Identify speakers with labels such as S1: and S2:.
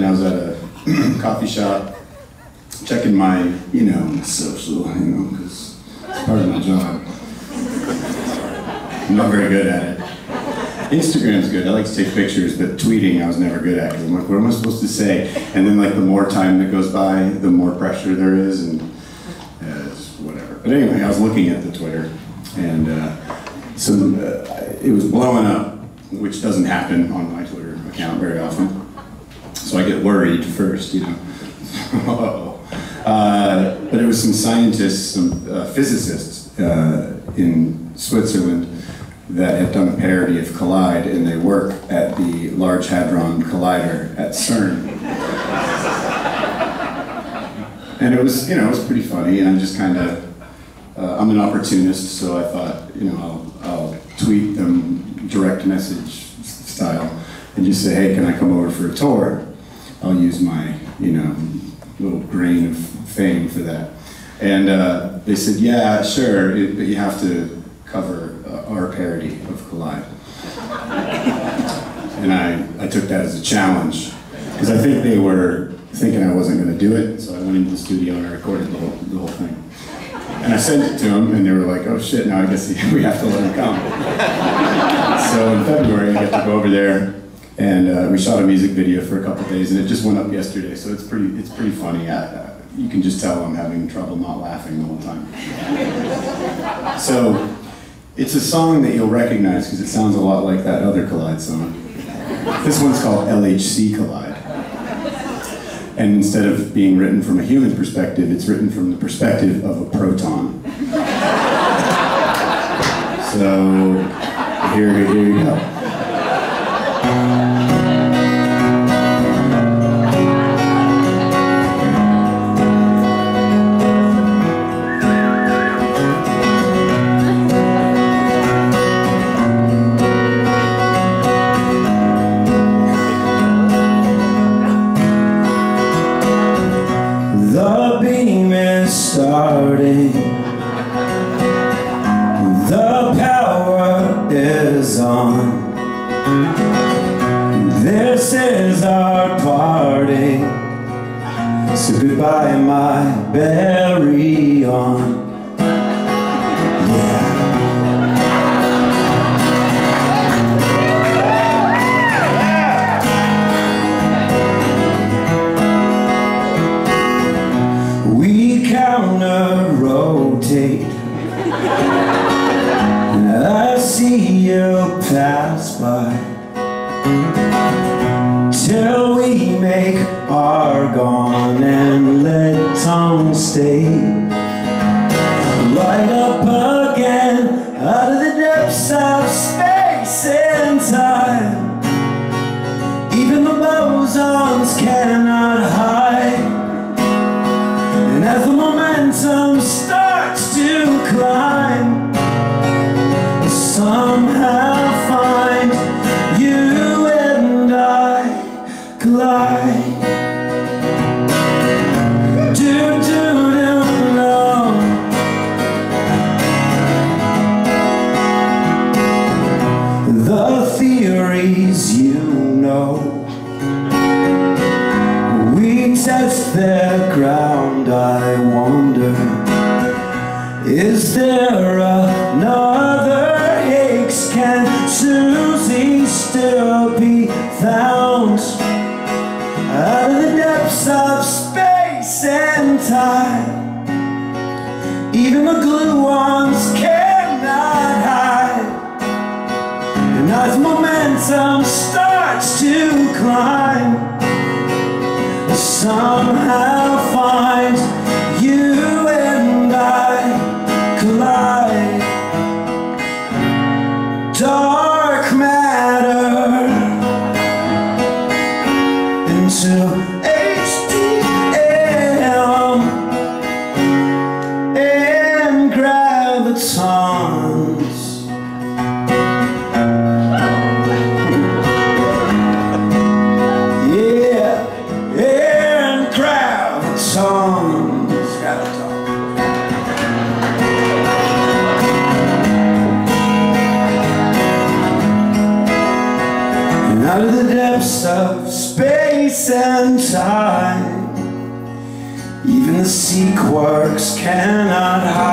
S1: and I was at a coffee shop checking my, you know, social, you know, because it's part of my job. I'm not very good at it. Instagram's good. I like to take pictures, but tweeting I was never good at I'm like, what am I supposed to say? And then like the more time that goes by, the more pressure there is, and uh, whatever. But anyway, I was looking at the Twitter, and uh, some uh, it was blowing up, which doesn't happen on my Twitter account very often. So I get worried first, you know. uh, but it was some scientists, some uh, physicists uh, in Switzerland that had done a parody of Collide, and they work at the Large Hadron Collider at CERN. and it was, you know, it was pretty funny, and I just kind of, uh, I'm an opportunist, so I thought, you know, I'll, I'll tweet them direct message style and just say, hey, can I come over for a tour? I'll use my, you know, little grain of fame for that. And uh, they said, yeah, sure, it, but you have to cover uh, our parody of Collide. and I, I took that as a challenge, because I think they were thinking I wasn't going to do it, so I went into the studio and I recorded the whole, the whole thing. And I sent it to them, and they were like, oh shit, now I guess we have to let him come. so in February, I get to go over there, and uh, we shot a music video for a couple days, and it just went up yesterday, so it's pretty, it's pretty funny. I, uh, you can just tell I'm having trouble not laughing the whole time. so it's a song that you'll recognize because it sounds a lot like that other Collide song. This one's called LHC Collide. And instead of being written from a human perspective, it's written from the perspective of a proton. so here, here you go. starting. Is on. This is our party. So goodbye, my baryon. See you pass by. Till we make argon and let tongue stay I wonder Is there another Higgs? Can SUSY still be found? Out of the depths of space and time Even the gluons cannot hide And as momentum starts to climb somehow find Of space and time. Even the sea quarks cannot hide